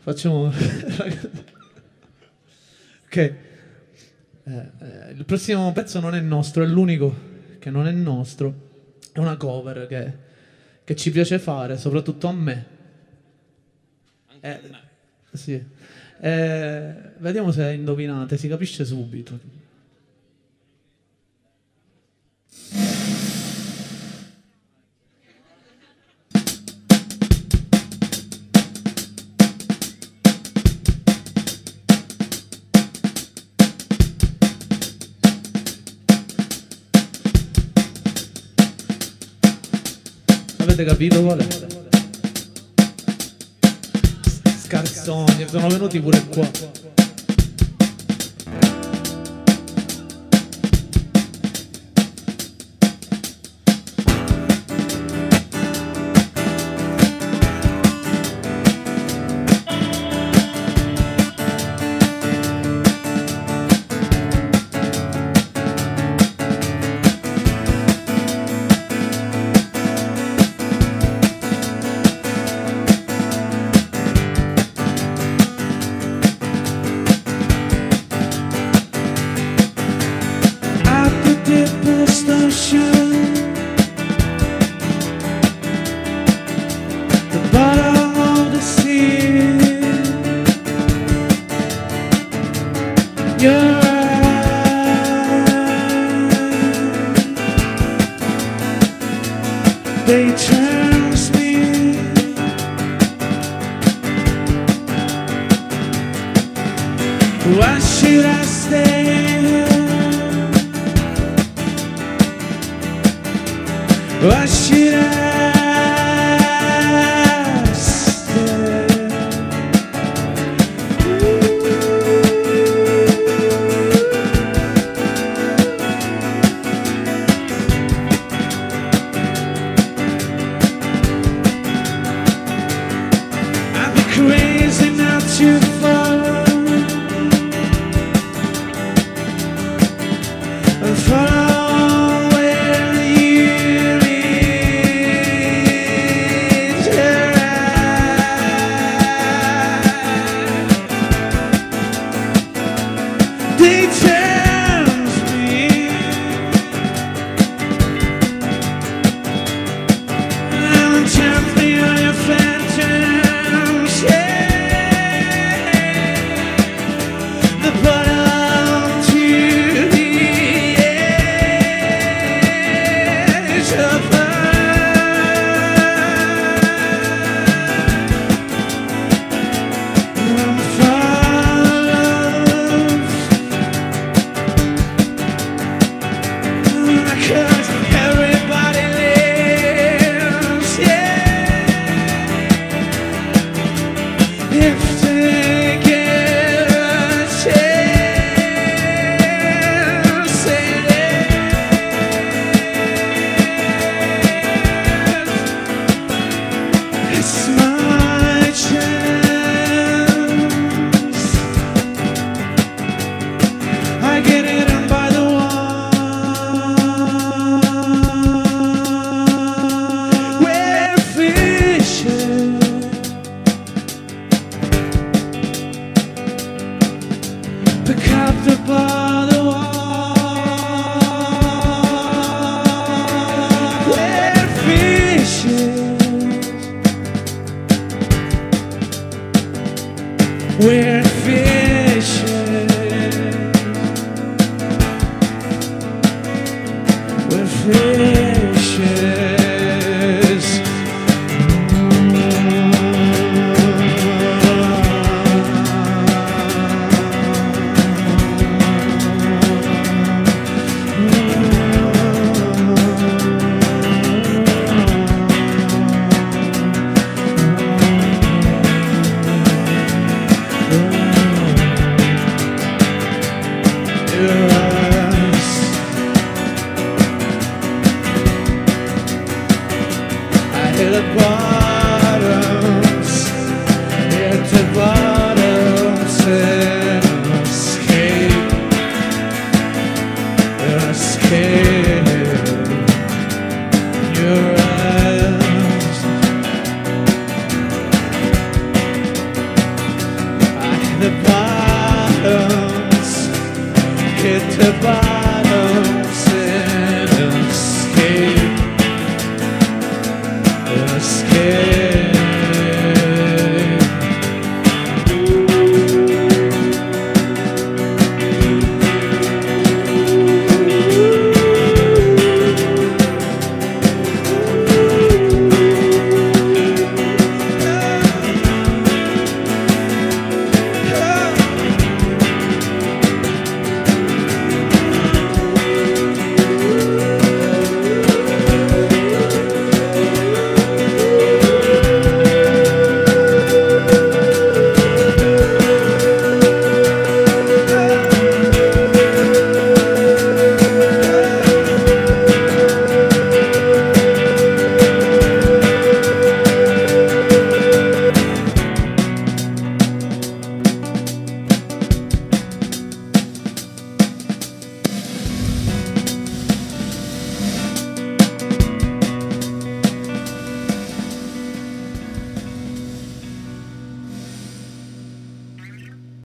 Facciamo... ok. Eh, eh, il prossimo pezzo non è nostro, è l'unico che non è nostro. È una cover che, che ci piace fare, soprattutto a me. Eh, sì. Eh, vediamo se indovinate, si capisce subito. Avete capito qual è? Scarsoni, sono venuti pure qua. they trust me. Why should I stay? Why should I? you follow where you lead your day.